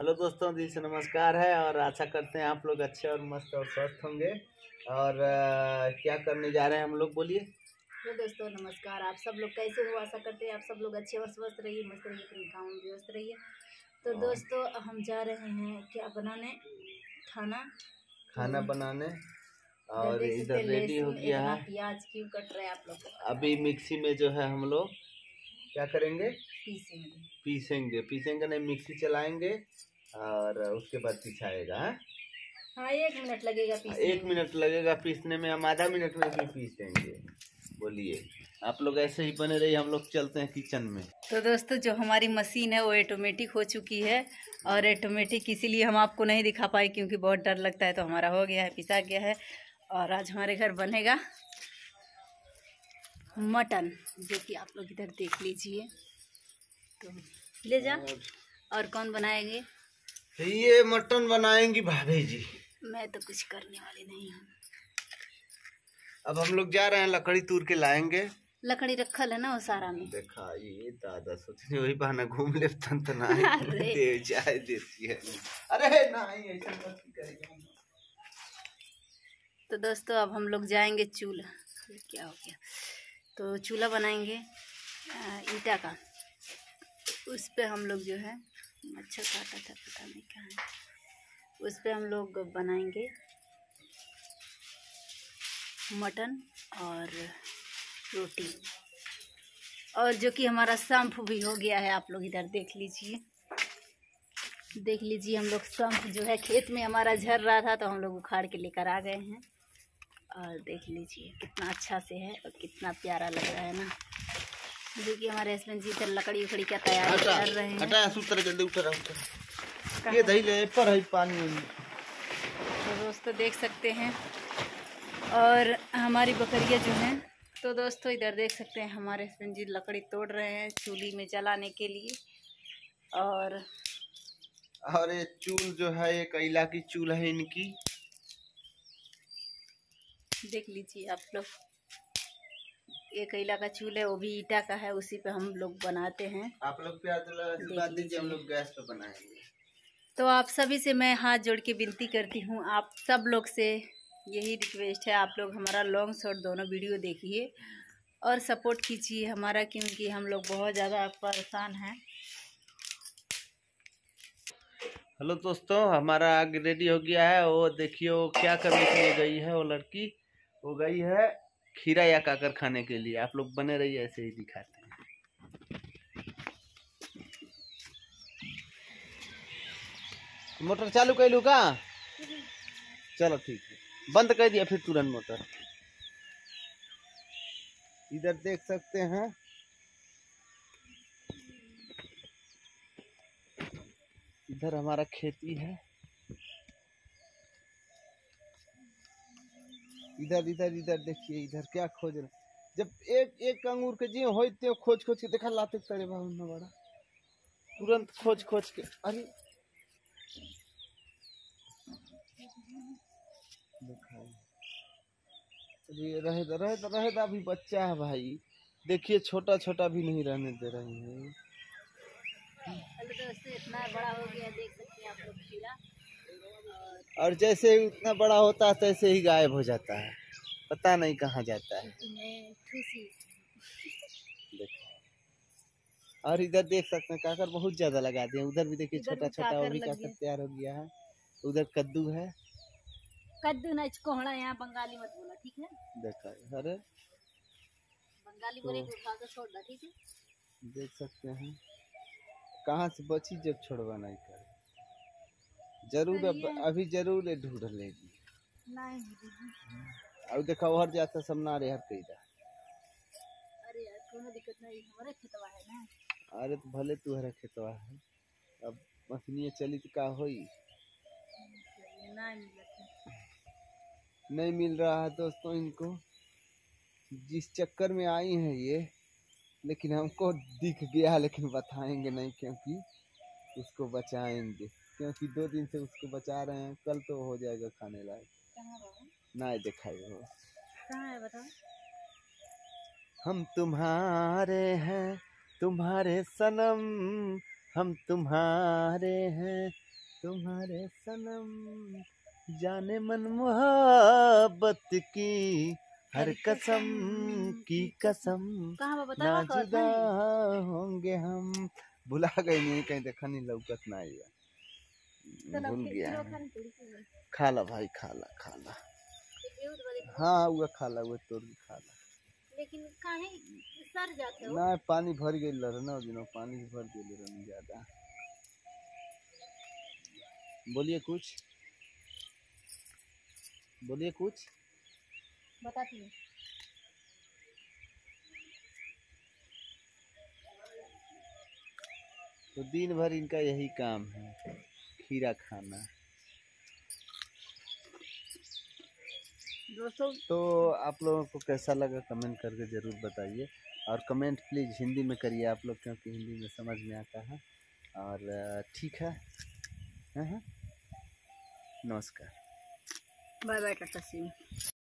Hello दोस्तों दिल से नमस्कार है और आशा करते हैं आप लोग अच्छे और मस्त और स्वस्थ होंगे। और अ, क्या करने जा रहे हैं हम लोग बोलिए। तो दोस्तों नमस्कार। आप सब लोग कैसे हो? आशा करते हैं आप सब लोग अच्छे और स्वस्थ रहिए मस्त रहिए अपने काम में व्यस्त रहिए। तो हाँ। दोस्तों हम जा रहे हैं क्या बनाने? खाना। खाना हम्म। बनाने। और इधर रेडी हो गया है। प्याज क्यों कट रहा है आप लोग? अभी मिक्सी में जो है हम लोग क्या करेंगे? पीसेंगे। पीसेंगे। पीसेंगे नहीं मिक्सी चलाएँगे। और उसके बाद पिसाएगा हाँ? हाँ एक मिनट लगेगा पीसने एक मिनट लगेगा पीसने में हम आधा मिनट में भी पीस देंगे। बोलिए आप लोग ऐसे ही बने रहिए हम लोग चलते हैं किचन में। तो दोस्तों जो हमारी मशीन है वो ऑटोमेटिक हो चुकी है और ऑटोमेटिक इसीलिए हम आपको नहीं दिखा पाए क्योंकि बहुत डर लगता है तो हमारा हो गया है पिसा गया है और आज हमारे घर बनेगा मटन जो कि आप लोग इधर देख लीजिए। तो ले जा और कौन बनाएँगे? ये मटन बनाएँगी भाभी जी। मैं तो कुछ करने वाली नहीं हूँ। अब हम लोग जा रहे हैं लकड़ी तूर के लाएँगे। लकड़ी रखल है ना वो सारा में। देखा ये दादा सोचने वही बहाना घूम ले तन तो दे जाए देती है अरे नहीं ऐसा मत करेगा तो दोस्तों अब हम लोग जाएँगे चूल्हा। क्या हो गया? तो चूल्हा बनाएँगे ईटा का। उस पे हम लोग जो है मच्छर काटा था, पता नहीं कहाँ उस पर हम लोग बनाएँगे मटन और रोटी। और जो कि हमारा संप भी हो गया है, आप लोग इधर देख लीजिए। देख लीजिए हम लोग संप जो है, खेत में हमारा झर रहा था तो हम लोग उखाड़ के लेकर आ गए हैं। और देख लीजिए कितना अच्छा से है और कितना प्यारा लग रहा है ना। देखिए हमारे हस्बैंड जी इधर लकड़ी उकड़ी का तैयारी कर रहे हैं। हटा सूत्र जल्दी उतर उतर? ये दही ले पर है पानी तो दोस्तों देख सकते हैं। और हमारी बकरियाँ जो हैं तो दोस्तों इधर देख सकते हैं हमारे हस्बैंड जी लकड़ी तोड़ रहे हैं चूल्ही में जलाने के लिए। और और ये चूल जो है ये कैला की चूल है इनकी। देख लीजिए आप लोग। ये कैला का चूल्हा है वो भी ईटा का है उसी पे हम लोग बनाते हैं। आप लोग आशीर्वाद दीजिए हम लोग गैस पे बनाएँगे। तो आप सभी से मैं हाथ जोड़ के विनती करती हूँ आप सब लोग से यही रिक्वेस्ट है आप लोग हमारा लॉन्ग शॉर्ट दोनों वीडियो देखिए और सपोर्ट कीजिए हमारा क्योंकि हम लोग बहुत ज़्यादा परेशान हैं। हेलो दोस्तों हमारा आग रेडी हो गया है वो देखिए वो क्या करने के लिए गई है वो लड़की वो गई है खीरा या काकर खाने के लिए। आप लोग बने रहिए, ऐसे ही दिखाते हैं। मोटर चालू कर लू का? चलो ठीक है। बंद कर दिया फिर तुरंत मोटर। इधर देख सकते हैं। इधर हमारा खेती है। इधर इधर इधर देखिए, इधर क्या खोज रहे जब एक एक अंगूर के जी हो त्यो खोज खोज के देखा, लाते तड़े बाबू में बड़ा। तुरंत खोज खोज के, अरे। अरे, रहे दो रहे दो रहे अभी बच्चा है भाई। देखिए छोटा छोटा भी नहीं रहने दे रहे हैं। दोस्तों, इतना बड़ा हो गया, देख सकते हैं आप लोग और जैसे ही उतना बड़ा होता है तैसे ही गायब हो जाता है। पता नहीं कहाँ जाता है। देखो। और इधर देख सकते हैं काकर बहुत ज़्यादा लगा दिए उधर भी देखिए छोटा छोटा वो भी काकर तैयार हो गया है। उधर कद्दू है। कद्दू न कोहड़ा यहाँ बंगाली मत बोला ठीक है? देखा अरे। बंगाली बोले तो छोड़ दो ठीक है? देख सकते हैं। कहाँ से बची जब छोड़वा नहीं कर। ज़रूर अब अभी ज़रूर ढूंढ लेगी। नहीं दीदी। और देखा उधर जाता सब नारे हर कई अरे यार कोनो दिक्कत नहीं हमारे खेतवा है ना। अरे तो भले तू हरा खेतवा है। अब मशीनिया चली तो का होई? नहीं नहीं मिल रहा है दोस्तों इनको। जिस चक्कर में आई हैं ये लेकिन हमको दिख गया लेकिन बताएँगे नहीं क्योंकि उसको बचाएँगे। क्योंकि दो दिन से उसको बचा रहे हैं कल तो हो जाएगा खाने लायक। ना दिखाई हो है बताओ। हम तुम्हारे हैं तुम्हारे सनम हम तुम्हारे हैं तुम्हारे सनम। जाने मन मोहब्बत की हर कसम की कसम। ना जुदा होंगे हम। भुला गए नहीं कहीं देखा नहीं लौकत ना आएगा भूल गया। खा ला भाई खा ला खा ला हाँ वो खा ला वो तोड़ के खा ला लेकिन काहे सर जाते हो? ना पानी भर गई ना दिनों पानी भर गई रहने ज़्यादा। बोलिए कुछ। बोलिए कुछ। बताती हूँ। तो दिन भर इनका यही काम है। खीरा खाना। दोस्तों तो आप लोगों को कैसा लगा कमेंट करके ज़रूर बताइए। और कमेंट प्लीज़ हिंदी में करिए आप लोग क्योंकि हिंदी में समझ में आता है। और ठीक है? हाँ हाँ। नमस्कार। Bye bye tata see.